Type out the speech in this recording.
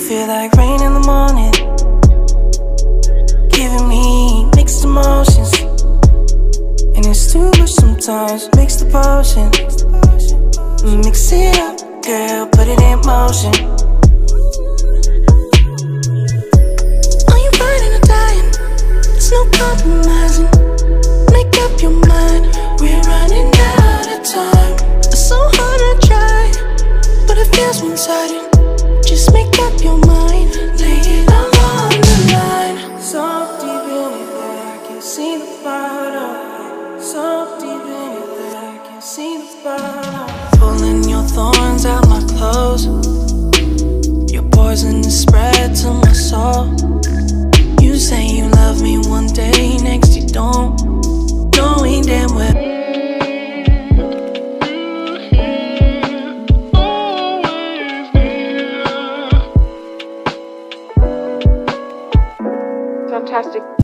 feel like rain in the morning. Giving me mixed emotions. And it's too much sometimes. Mix the potion. Mix it up, girl, put it in motion. Are you burning or dying? There's no compromising. Make up your mind. We're running out of time. It's so hard to try, but it feels one-sided. Just make up your see the I can see the. Pulling your thorns out my clothes. Your poison is spread to my soul. You say you love me one day, next you don't. Damn well. Fantastic.